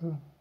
嗯。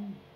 Mm.